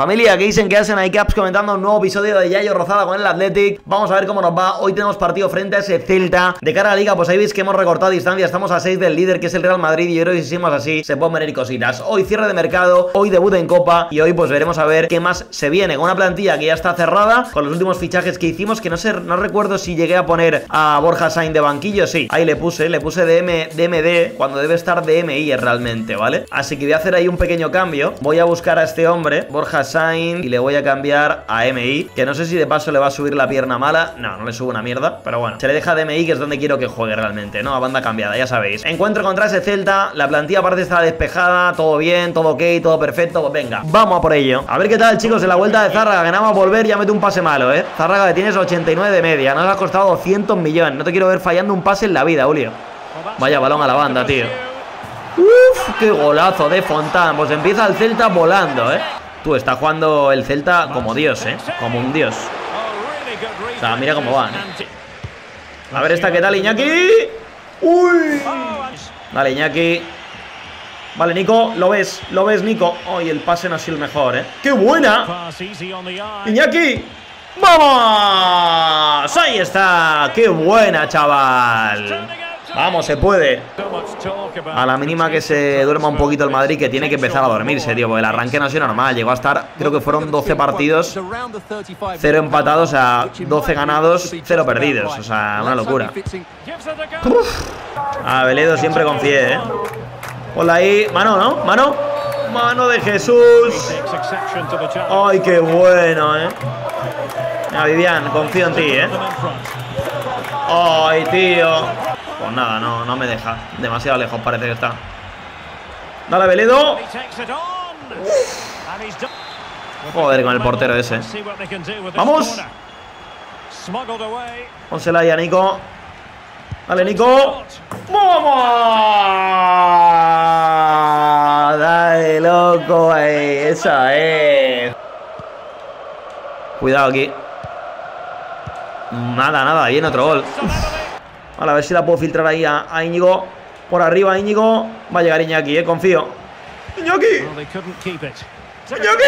Familia, ¿qué dicen que hacen ahí caps comentando un nuevo episodio de Yayo Rozada con el Athletic? Vamos a ver cómo nos va. Hoy tenemos partido frente a ese Celta. De cara a la liga, pues ahí veis que hemos recortado distancia. Estamos a 6 del líder, que es el Real Madrid. Y yo creo que si seguimos así, se pueden venir cositas. Hoy cierre de mercado, hoy debut en Copa. Y hoy, pues veremos a ver qué más se viene. Con una plantilla que ya está cerrada, con los últimos fichajes que hicimos. Que no sé, no recuerdo si llegué a poner a Borja Sain de banquillo. Sí, ahí le puse, le puse DM, DMD cuando debe estar DMI realmente, ¿vale? Así que voy a hacer ahí un pequeño cambio. Voy a buscar a este hombre, Borja Y le voy a cambiar a MI, que no sé si de paso le va a subir la pierna mala. No, no le subo una mierda, pero bueno. Se le deja DMI, que es donde quiero que juegue realmente, ¿no? A banda cambiada, ya sabéis. Encuentro contra ese Celta, la plantilla aparte está despejada, todo bien, todo ok, todo perfecto. Pues venga, vamos a por ello. A ver qué tal, chicos, en la vuelta de Zárraga, que nada más volver, ya mete un pase malo, ¿eh? Zárraga que tienes 89 de media, nos ha costado 200 millones. No te quiero ver fallando un pase en la vida, Julio. Vaya balón a la banda, tío. Uf, qué golazo de Fontán. Pues empieza el Celta volando, ¿eh? Tú, está jugando el Celta como Dios, ¿eh? Como un Dios. O sea, mira cómo van. ¿eh? A ver esta, ¿qué tal, Iñaki? ¡Uy! Vale, Iñaki. Vale, Nico, lo ves, lo ves, Nico. Ay, el pase no ha sido el mejor, ¿eh? ¡Qué buena! Iñaki. ¡Vamos! Ahí está. ¡Qué buena, chaval! Vamos, se puede. A la mínima que se duerma un poquito el Madrid, que tiene que empezar a dormirse, tío. Porque el arranque no ha sido normal. Llegó a estar, creo que fueron 12 partidos, 0 empatados, a 12 ganados, 0 perdidos. O sea, una locura. Uf. A Veledo siempre confié, ¿eh? Hola ahí. Mano, ¿no? Mano. Mano de Jesús. Ay, qué bueno, ¿eh? Mira, Vivian, confío en ti, ¿eh? Ay, tío. Pues nada, no, no me deja. Demasiado lejos parece que está. Dale, Veledo. Joder con el portero ese. Vamos. Pónsela ahí a Nico. Dale, Nico. ¡Vamos! Dale, loco ahí. Esa es. Cuidado aquí. Nada, nada. Viene otro gol. Vale, a ver si la puedo filtrar ahí a, a Íñigo. Por arriba, Íñigo. Va a llegar Iñaki, eh. Confío. ¡Iñaki! ¡Iñaki!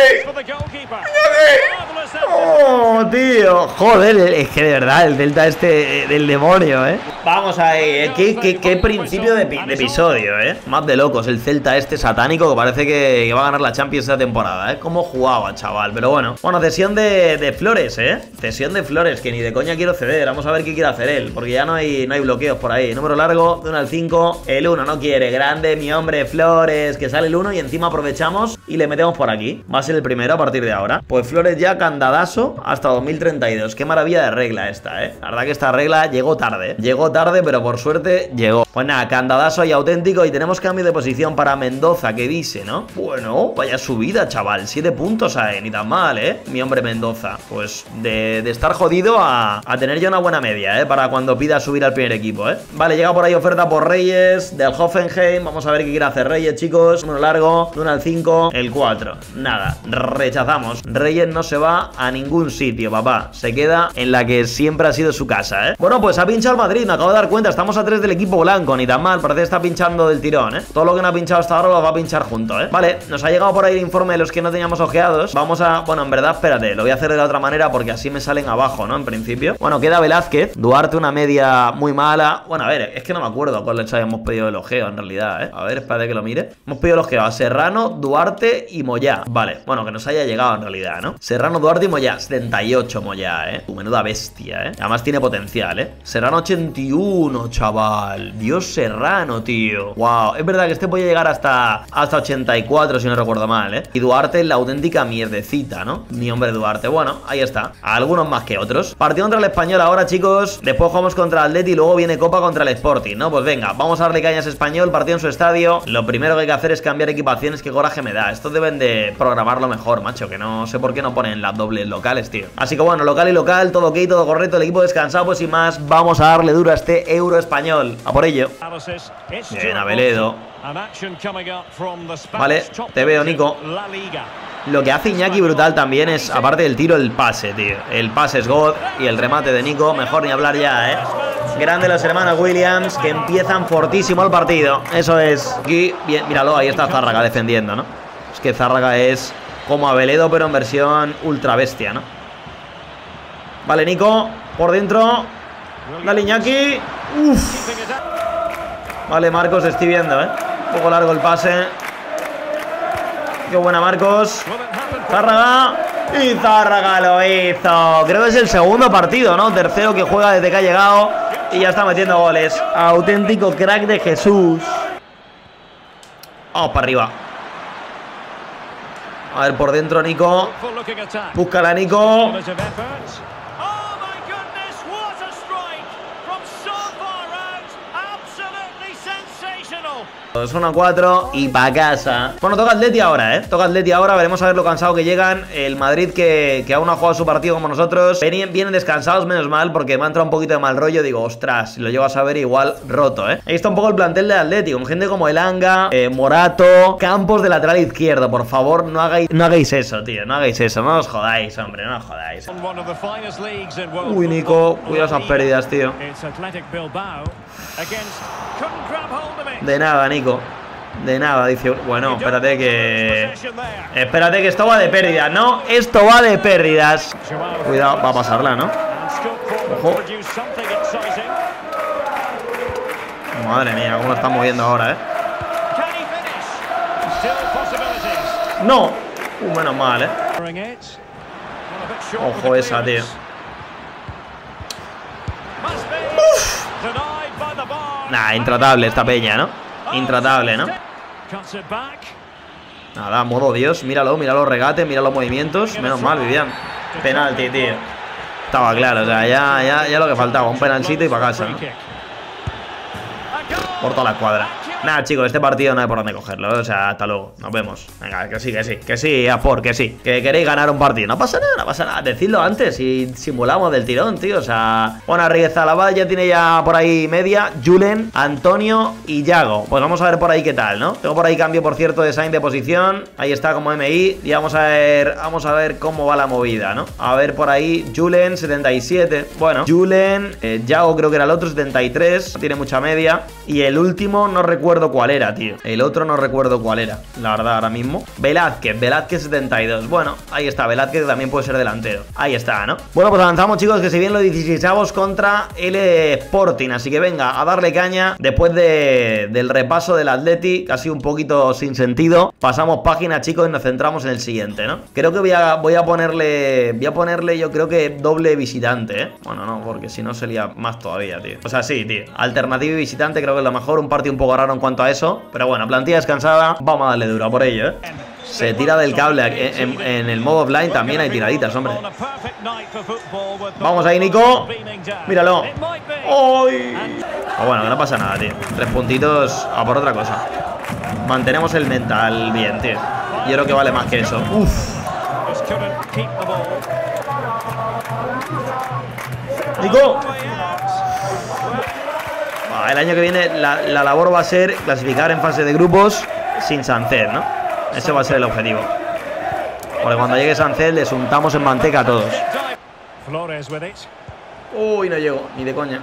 ¡Oh, tío! Joder, es que de verdad, el Delta este del demonio, ¿eh? Vamos ahí, ¿eh? ¿Qué, principio de, episodio, ¿eh? Más de locos, el Celta este satánico que parece que, va a ganar la Champions esta temporada, ¿eh? Cómo jugaba, chaval, pero bueno. Bueno, cesión de, Flores, ¿eh? Cesión de Flores, que ni de coña quiero ceder. Vamos a ver qué quiere hacer él, porque ya no hay, no hay bloqueos por ahí. Número largo, de 1 al 5, el 1 no quiere. Grande, mi hombre, Flores, que sale el 1 y encima aprovechamos y le metemos por aquí. Va a ser el primero a partir de ahora. Pues Flores ya candadazo hasta 2032. Qué maravilla de regla esta, ¿eh? La verdad que esta regla llegó tarde. Llegó tarde, pero por suerte llegó. Pues nada, candadazo y auténtico. Y tenemos cambio de posición para Mendoza, que dice, ¿no? Bueno, vaya subida, chaval. Siete puntos a ni tan mal, ¿eh? Mi hombre Mendoza. Pues de, de estar jodido a, a, tener ya una buena media, ¿eh? Para cuando pida subir al primer equipo, ¿eh? Vale, llega por ahí oferta por Reyes, del Hoffenheim. Vamos a ver qué quiere hacer Reyes, chicos. Número largo, 1 al 5, el 4. Nada, rechazamos. Reyes no se va a ningún sitio, papá. Se queda en la que siempre ha sido su casa, ¿eh? Bueno, pues ha pinchado el Madrid, me acabo de dar cuenta. Estamos a 3 del equipo blanco, ni tan mal. Parece que está pinchando del tirón, ¿eh? Todo lo que no ha pinchado hasta ahora lo va a pinchar junto, ¿eh? Vale, nos ha llegado por ahí el informe de los que no teníamos ojeados. Vamos a... Bueno, en verdad, espérate, lo voy a hacer de la otra manera porque así me salen abajo, ¿no? En principio. Bueno, queda Velázquez. Duarte una media muy mala. Bueno, a ver, es que no me acuerdo cuáles habíamos pedido el ojeo en realidad, ¿eh? A ver, espérate que lo mire. Hemos pedido el ojeo a Serrano, Duarte y Moyá. Vale, bueno, que nos haya llegado en realidad, ¿no? Serrano, Duarte y Moyá. 78 Moyá, ¿eh? Tu menuda bestia, ¿eh? Además tiene potencial, ¿eh? Serrano 81, chaval. Dios Serrano, tío. Wow. Es verdad que este puede llegar hasta, hasta 84, si no recuerdo mal, ¿eh? Y Duarte, la auténtica mierdecita, ¿no? Mi hombre Duarte. Bueno, ahí está. Algunos más que otros. Partido contra el Español ahora, chicos. Después jugamos contra el Atleti y luego viene Copa contra el Sporting, ¿no? Pues venga, vamos a darle cañas Español. Partido en su estadio. Lo primero que hay que hacer es cambiar equipaciones. Qué coraje me da. Esto deben de programarlo mejor, macho. Que no sé por qué no ponen las locales, tío. Así que bueno, local y local, todo ok, todo correcto. El equipo descansado, pues sin más, vamos a darle duro a este euro español. A por ello. Bien, Aveledo. Vale, te veo, Nico. Lo que hace Iñaki brutal también es, aparte del tiro, el pase, tío. El pase es God y el remate de Nico, mejor ni hablar ya, ¿eh? Grande los hermanos Williams, que empiezan fortísimo el partido. Eso es. Míralo, ahí está Zárraga defendiendo, ¿no? Es que Zárraga es como a Veledo, pero en versión ultra bestia, ¿no? Vale, Nico, por dentro. Dale, Iñaki. Uf. Vale, Marcos, estoy viendo, ¿eh? Un poco largo el pase. Qué buena, Marcos. Zárraga. Y Zárraga lo hizo. Creo que es el segundo partido, ¿no? Tercero que juega desde que ha llegado. Y ya está metiendo goles. Auténtico crack de Jesús. Vamos para arriba. A ver, por dentro, Nico. Búscala, Nico. Son a 4 y pa' casa. Bueno, toca Atleti ahora, ¿eh? Toca Atleti ahora, veremos a ver lo cansado que llegan. El Madrid que, aún no ha jugado su partido como nosotros. Vienen, descansados, menos mal, porque me ha entrado un poquito de mal rollo. Digo, ostras, lo llego a saber, igual roto, ¿eh? Ahí está un poco el plantel de Atleti, con gente como Elanga, eh, Morato, Campos de lateral izquierdo. Por favor, no hagáis, no hagáis eso, tío. No hagáis eso, no os jodáis, hombre, no os jodáis. Uy, Nico, cuidado esas pérdidas, tío. De nada, Nico. De nada, dice. Bueno, espérate que. Espérate que esto va de pérdidas, ¿no? Esto va de pérdidas. Cuidado, va a pasarla, ¿no? Ojo. Madre mía, cómo lo están moviendo ahora, ¿eh? No. Uh, menos mal, ¿eh? Ojo esa, tío. Nah, intratable esta peña, ¿no? Intratable, ¿no? Nada, modo Dios. Míralo, míralo regate, mira los movimientos. Menos mal, Vivian. Penalti, tío. Estaba claro, o sea, ya, ya, ya lo que faltaba. Un penalcito y para casa, ¿no? Por toda la cuadra. Nada, chicos, este partido no hay por dónde cogerlo. O sea, hasta luego. Nos vemos. Venga, que sí, que sí. Que sí, a por, que sí. Que queréis ganar un partido. No pasa nada, no pasa nada. Decidlo antes y simulamos del tirón, tío. O sea, bueno, Reyes Zalabal ya tiene ya por ahí media. Julen, Antonio y Yago. Pues vamos a ver por ahí qué tal, ¿no? Tengo por ahí cambio, por cierto, de sign de posición. Ahí está como MI. Y vamos a ver, vamos a ver cómo va la movida, ¿no? A ver por ahí. Julen, 77. Bueno, Julen, eh, Yago creo que era el otro, 73. Tiene mucha media. Y el último, no recuerdo cuál era, tío. El otro no recuerdo cuál era, la verdad, ahora mismo. Velázquez, Velázquez 72. Bueno, ahí está, Velázquez también puede ser delantero. Ahí está, ¿no? Bueno, pues avanzamos, chicos, que si bien lo 16 contra el Sporting. Así que venga, a darle caña. Después de, del repaso del Atleti, casi un poquito sin sentido. Pasamos página, chicos, y nos centramos en el siguiente, ¿no? Creo que voy a, voy a ponerle. Voy a ponerle, yo creo que doble visitante, ¿eh? Bueno, no, porque si no sería más todavía, tío. O sea, sí, tío. Alternativa y visitante, creo que es lo mejor. Un partido un poco raro en cuanto a eso. Pero bueno, plantilla descansada. Vamos a darle duro por ello, ¿eh? Se tira del cable. En, el modo offline también hay tiraditas, hombre. Vamos ahí, Nico. Míralo. ¡Uy! Ah, bueno, no pasa nada, tío. Tres puntitos a por otra cosa. Mantenemos el mental bien, tío. Yo creo que vale más que eso. Uf. Nico el año que viene la, labor va a ser clasificar en fase de grupos sin Sancet, ¿no? Ese va a ser el objetivo. Porque cuando llegue Sancet les untamos en manteca a todos. Uy, no llego, ni de coña.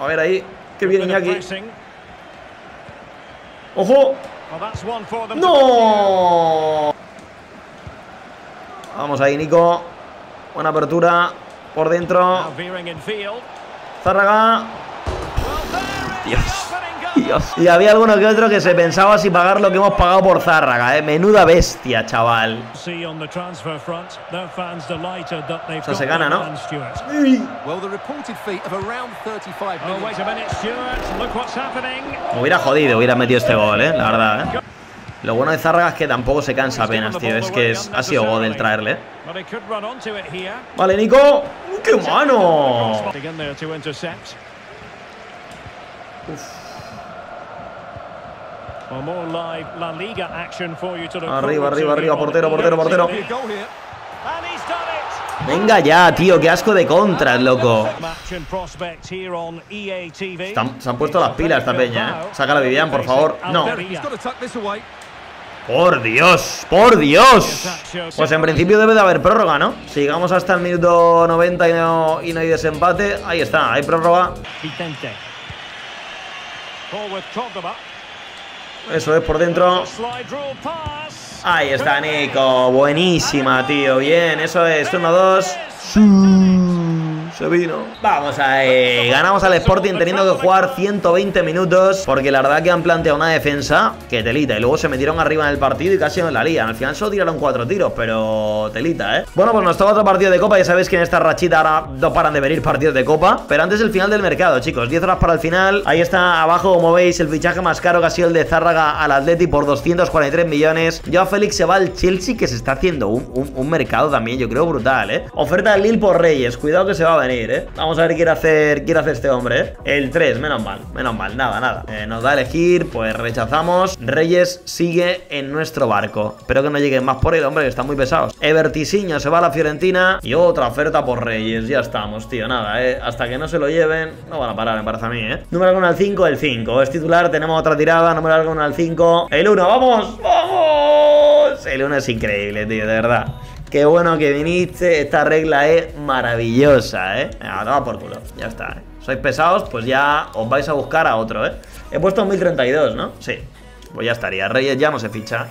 A ver ahí, que viene Iñaki. ¡Ojo! ¡No! Vamos ahí, Nico. Buena apertura por dentro. Zárraga. Dios. Y había alguno que otro que se pensaba si pagar lo que hemos pagado por Zárraga, ¿eh? Menuda bestia, chaval. O sea, se gana, ¿no? Me hubiera jodido, hubiera metido este gol, ¿eh? La verdad, ¿eh? Lo bueno de Zárraga es que tampoco se cansa apenas, tío. Es que es, ha sido God el traerle. ¿eh? Vale, Nico. ¡Qué mano! Arriba, arriba, arriba, portero, portero, portero. Venga ya, tío, qué asco de contras, loco. se han puesto las pilas esta peña, ¿eh? Saca la Vivian, por favor. No. Por Dios, por Dios. Pues en principio debe de haber prórroga, ¿no? Si llegamos hasta el minuto 90 y no, y no hay desempate, ahí está, hay prórroga. Eso es por dentro. Ahí está Nico. Buenísima, tío. Bien, eso es. 1-2. Se vino. Vamos a eh, ganamos al Sporting teniendo que jugar 120 minutos. Porque la verdad que han planteado una defensa que telita. Y luego se metieron arriba en el partido y casi no la lían. Al final solo tiraron cuatro tiros, pero telita, ¿eh? Bueno, pues nos toca otro partido de Copa. Ya sabéis que en esta rachita ahora no paran de venir partidos de Copa. Pero antes el final del mercado, chicos. 10 horas para el final. Ahí está abajo, como veis, el fichaje más caro que ha sido el de Zárraga al Atleti por 243 millones. a Félix se va al Chelsea que se está haciendo un, un mercado también, yo creo, brutal, ¿eh? Oferta del Lille por Reyes. Cuidado que se va a venir. ¿Eh? Vamos a ver qué quiere hacer, quiere hacer este hombre, ¿eh? El 3, menos mal, menos mal, nada, nada. Eh, nos da a elegir, pues rechazamos. Reyes sigue en nuestro barco. Espero que no lleguen más por él, hombre, que están muy pesados. Evertisiño se va a la Fiorentina y otra oferta por Reyes. Ya estamos, tío, nada, ¿eh? Hasta que no se lo lleven, no van a parar, me parece a mí, ¿eh? Número 1 al 5, el 5. Es titular, tenemos otra tirada, número 1 al 5. El 1, ¡vamos! ¡Vamos! El 1 es increíble, tío, de verdad. Qué bueno que viniste. Esta regla es maravillosa, ¿eh? Venga, por culo. Ya está, ¿eh? Sois pesados, pues ya os vais a buscar a otro, ¿eh? He puesto 1032, ¿no? Sí. Pues ya estaría. Reyes ya no se ficha.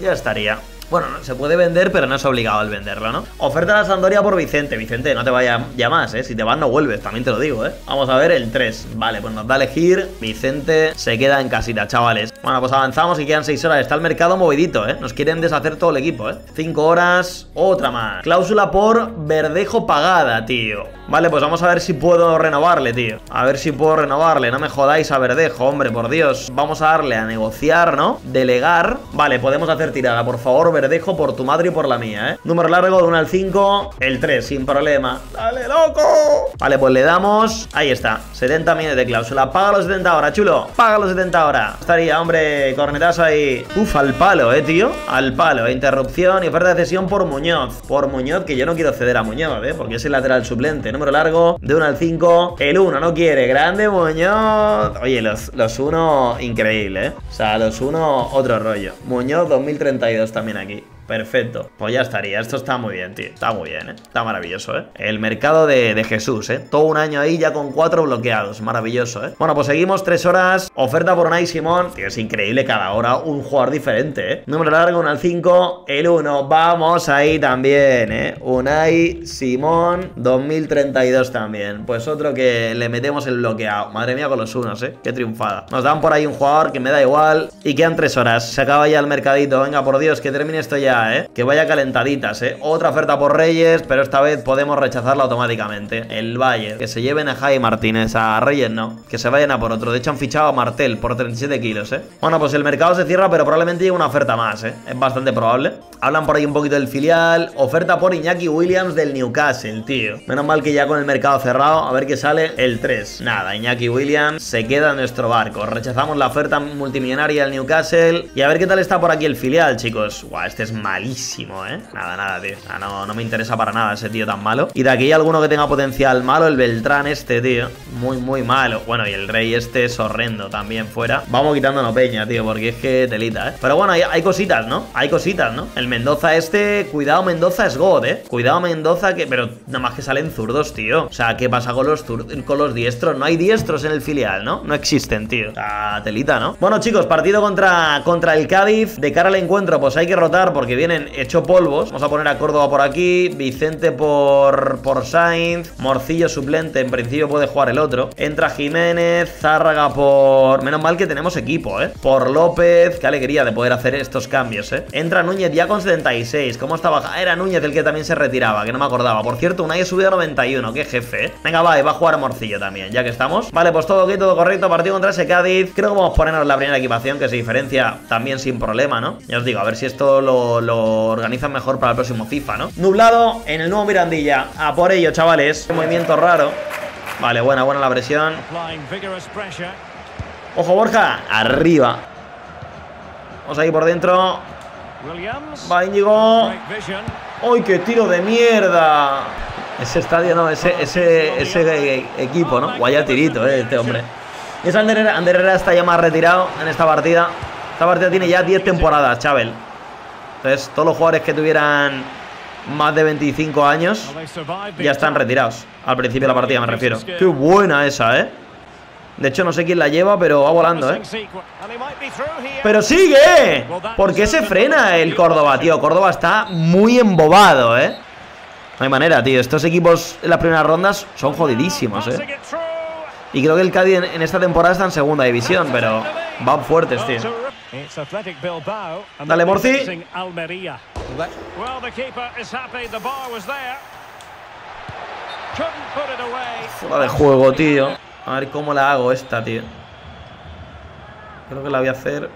Ya estaría. Bueno, se puede vender, pero no es obligado al venderlo, ¿no? Oferta de la Sandoria por Vicente. Vicente, no te vayas ya más, ¿eh? Si te vas no vuelves, también te lo digo, ¿eh? Vamos a ver el 3. Vale, pues nos da a elegir. Vicente se queda en casita, chavales. Bueno, pues avanzamos y quedan 6 horas. Está el mercado movidito, ¿eh? Nos quieren deshacer todo el equipo, ¿eh? 5 horas, otra más. Cláusula por verdejo pagada, tío. Vale, pues vamos a ver si puedo renovarle, tío. A ver si puedo renovarle. No me jodáis a verdejo, hombre, por Dios. Vamos a darle a negociar, ¿no? Delegar. Vale, podemos hacer tirada, por favor, dejo por tu madre y por la mía, ¿eh? Número largo de 1 al 5, el 3, sin problema. ¡Dale, loco! Vale, pues le damos... Ahí está, 70 millones de cláusula. Paga los 70 ahora, chulo. Paga los 70 ahora. Estaría, hombre, cornetazo ahí. Uf, al palo, ¿eh, tío? Al palo. Interrupción y oferta de cesión por Muñoz. Por Muñoz, que yo no quiero ceder a Muñoz, ¿eh? Porque es el lateral suplente. Número largo de 1 al 5. El 1 no quiere. Grande Muñoz. Oye, los, los 1, increíble, ¿eh? O sea, los 1, otro rollo. Muñoz 2032 también aquí. lagi Perfecto, pues ya estaría, esto está muy bien, tío. Está muy bien, ¿eh? está maravilloso, ¿eh? El mercado de, Jesús, ¿eh? Todo un año ahí ya con cuatro bloqueados, maravilloso, ¿eh? Bueno, pues seguimos, tres horas. Oferta por Unai Simón, tío, es increíble Cada hora un jugador diferente, ¿eh? Número largo, 1 al 5, el 1 Vamos ahí también, ¿eh? Unai Simón 2032 también. Pues otro que le metemos el bloqueado. Madre mía con los unos, ¿eh? Qué triunfada. Nos dan por ahí un jugador que me da igual. Y quedan tres horas, se acaba ya el mercadito. Venga, por Dios, que termine esto ya ¿eh? Que vaya calentaditas, ¿eh? Otra oferta por Reyes, pero esta vez podemos rechazarla automáticamente. El Valle, que se lleven a Jai Martínez, a Reyes no. Que se vayan a por otro. De hecho, han fichado a Martel por 37 kilos, ¿eh? Bueno, pues el mercado se cierra, pero probablemente llegue una oferta más, ¿eh? Es bastante probable. Hablan por ahí un poquito del filial. Oferta por Iñaki Williams del Newcastle, tío. Menos mal que ya con el mercado cerrado, a ver qué sale el 3. Nada, Iñaki Williams se queda en nuestro barco. Rechazamos la oferta multimillonaria del Newcastle. Y a ver qué tal está por aquí el filial, chicos. Guau, este es malísimo, ¿eh? Nada, nada, tío. no, no me interesa para nada ese tío tan malo. Y de aquí hay alguno que tenga potencial malo, el Beltrán este, tío. Muy, muy malo. Bueno, y el Rey este es horrendo también fuera. Vamos quitándonos peña, tío, porque es que telita, ¿eh? Pero bueno, hay, cositas, ¿no? Hay cositas, ¿no? El Mendoza este, cuidado, Mendoza es God, ¿eh? Cuidado, Mendoza, que... Pero nada más que salen zurdos, tío. O sea, ¿qué pasa con los, con los diestros? No hay diestros en el filial, ¿no? No existen, tío. O sea, telita, ¿no? Bueno, chicos, partido contra, contra el Cádiz. De cara al encuentro, pues hay que rotar porque vienen hecho polvos. Vamos a poner a Córdoba por aquí. Vicente por, por Sainz. Morcillo suplente. En principio puede jugar el otro. Entra Jiménez. Zárraga por... Menos mal que tenemos equipo, ¿eh? Por López. Qué alegría de poder hacer estos cambios, ¿eh? Entra Núñez ya con 76. ¿Cómo está baja? Era Núñez el que también se retiraba, que no me acordaba. Por cierto, Unai subido a 91. Qué jefe, ¿eh? Venga, va, y va a jugar Morcillo también, ya que estamos. Vale, pues todo aquí, todo correcto. Partido contra ese Cádiz. Creo que vamos a ponernos la primera equipación, que se diferencia también sin problema, ¿no? Ya os digo, a ver si esto lo organizan mejor para el próximo FIFA, ¿no? Nublado en el nuevo Mirandilla. A por ello, chavales. Un movimiento raro. Vale, buena, buena la presión. Ojo, Borja. Arriba. Vamos ahí por dentro. Va Íñigo. ¡Uy, qué tiro de mierda! Ese estadio, no, ese, ese, ese equipo, ¿no? Guaya tirito, eh, este hombre. Y ese Ander Herrera está ya más retirado en esta partida. Esta partida tiene ya 10 temporadas, Chavel. Entonces, todos los jugadores que tuvieran más de 25 años ya están retirados. Al principio de la partida me refiero. Qué buena esa, ¿eh? De hecho, no sé quién la lleva, pero va volando, ¿eh? ¡Pero sigue! ¿Por qué se frena el Córdoba, tío? Córdoba está muy embobado, ¿eh? No hay manera, tío. Estos equipos en las primeras rondas son jodidísimos, ¿eh? Y creo que el Cádiz en, esta temporada está en segunda división, pero van fuertes, tío. Dale, Morci. Fuera de juego, tío. A ver cómo la hago esta, tío. Creo que la voy a hacer.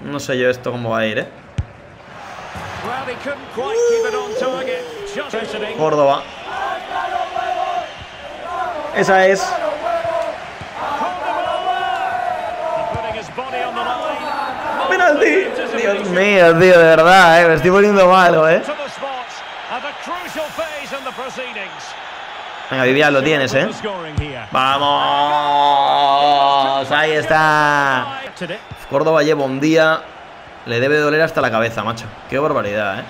No sé yo esto cómo va a ir, ¿eh? Córdoba. Esa es. ¡Penalti! Dios mío, tío, de verdad, eh. Me estoy poniendo malo, eh. Venga, Vivian, lo tienes, ¿eh? ¡Vamos! Ahí está. Córdoba lleva un día. Le debe doler hasta la cabeza, macho. Qué barbaridad, ¿eh?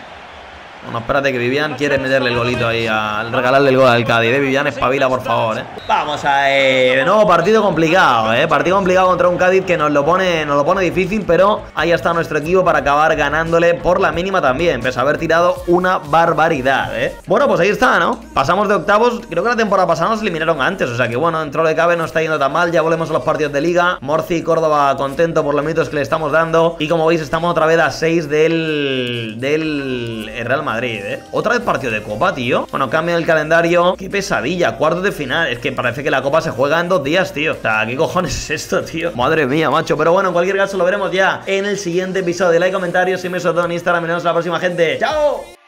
Bueno, espérate que Vivian quiere meterle el golito ahí al regalarle el gol al Cádiz. ¿eh? Vivian, espabila, por favor, ¿eh? Vamos a ver. Nuevo partido complicado, ¿eh? Partido complicado contra un Cádiz que nos lo pone, nos lo pone difícil, pero ahí está nuestro equipo para acabar ganándole por la mínima también. Pese a haber tirado una barbaridad, ¿eh? Bueno, pues ahí está, ¿no? Pasamos de octavos. Creo que la temporada pasada nos eliminaron antes. O sea que, bueno, dentro de cabe no está yendo tan mal. Ya volvemos a los partidos de liga. Morci y Córdoba contento por los minutos que le estamos dando. Y como veis, estamos otra vez a 6 del, del Real Madrid. Madrid, ¿eh? Otra vez partido de Copa, tío. Bueno, cambia el calendario. Qué pesadilla, cuarto de final. Es que parece que la Copa se juega en dos días, tío. O sea, ¿qué cojones es esto, tío? Madre mía, macho. Pero bueno, en cualquier caso lo veremos ya en el siguiente episodio. Like, comentarios, y me todo en Instagram. Nos vemos la próxima, gente. ¡Chao!